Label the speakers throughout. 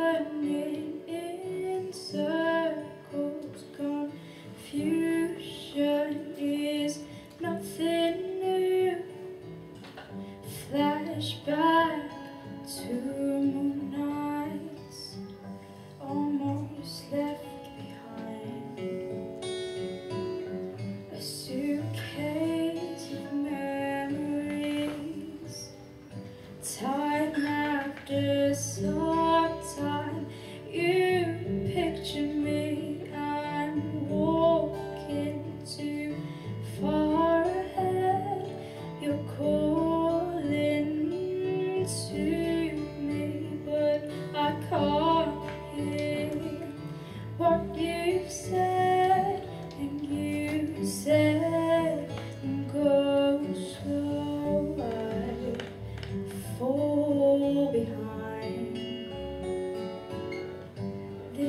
Speaker 1: turning in circles. Confusion is nothing new. Flashback to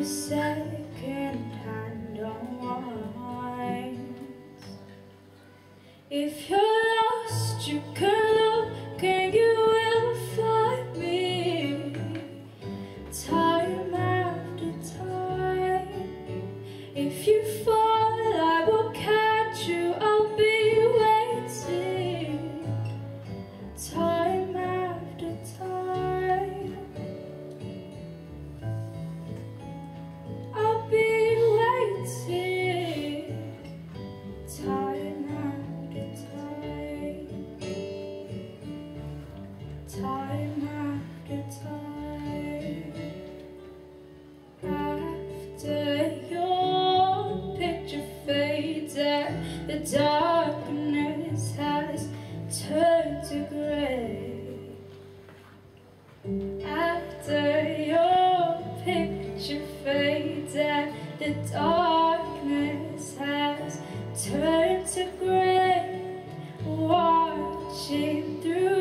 Speaker 1: to second-hand wines. If you're time after time After your picture fades and the darkness has turned to grey After your picture fades and the darkness has turned to grey Watching through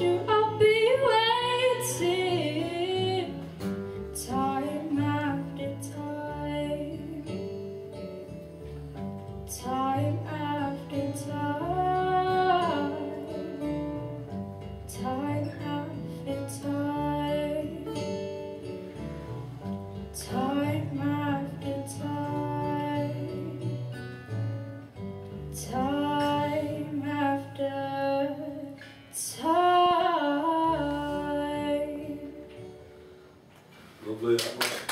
Speaker 1: you.
Speaker 2: Hallelujah.